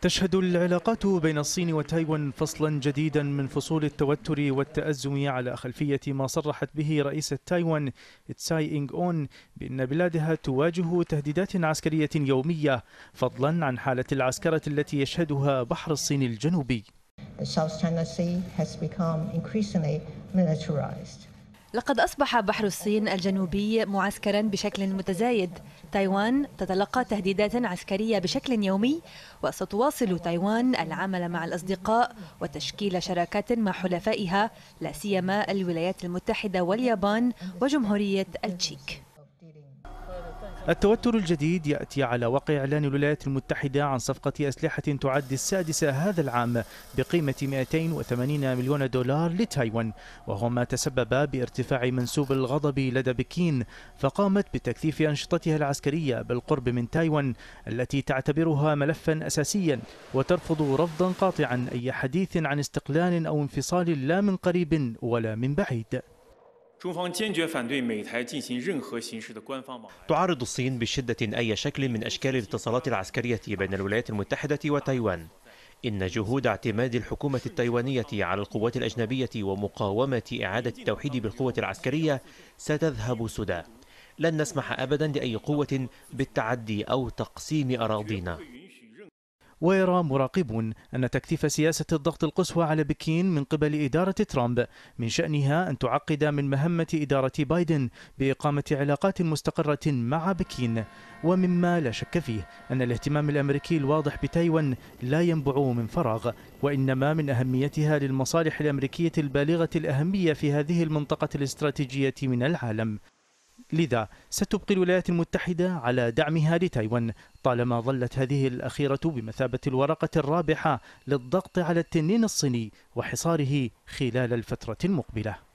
تشهد العلاقات بين الصين وتايوان فصلا جديدا من فصول التوتر والتأزم على خلفية ما صرحت به رئيسة تايوان تساي إنغ أون بأن بلادها تواجه تهديدات عسكرية يومية فضلا عن حالة العسكرة التي يشهدها بحر الصين الجنوبي. لقد أصبح بحر الصين الجنوبي معسكرا بشكل متزايد. تايوان تتلقى تهديدات عسكرية بشكل يومي وستواصل تايوان العمل مع الأصدقاء وتشكيل شراكات مع حلفائها لا سيما الولايات المتحدة واليابان وجمهورية التشيك. التوتر الجديد يأتي على وقع إعلان الولايات المتحدة عن صفقة أسلحة تعد السادسة هذا العام بقيمة 280 مليون دولار لتايوان وهو ما تسبب بارتفاع منسوب الغضب لدى بكين فقامت بتكثيف أنشطتها العسكرية بالقرب من تايوان التي تعتبرها ملفا أساسيا وترفض رفضا قاطعا أي حديث عن استقلال أو انفصال لا من قريب ولا من بعيد. تعارض الصين بشدة أي شكل من أشكال الاتصالات العسكرية بين الولايات المتحدة وتايوان. إن جهود اعتماد الحكومة التايوانية على القوات الأجنبية ومقاومة إعادة التوحيد بالقوة العسكرية ستذهب سدى. لن نسمح أبدا لأي قوة بالتعدي أو تقسيم أراضينا. ويرى مراقبون أن تكثيف سياسة الضغط القصوى على بكين من قبل إدارة ترامب من شأنها أن تعقد من مهمة إدارة بايدن بإقامة علاقات مستقرة مع بكين ومما لا شك فيه أن الاهتمام الأمريكي الواضح بتايوان لا ينبع من فراغ وإنما من أهميتها للمصالح الأمريكية البالغة الأهمية في هذه المنطقة الاستراتيجية من العالم. لذا ستبقي الولايات المتحدة على دعمها لتايوان طالما ظلت هذه الأخيرة بمثابة الورقة الرابحة للضغط على التنين الصيني وحصاره خلال الفترة المقبلة.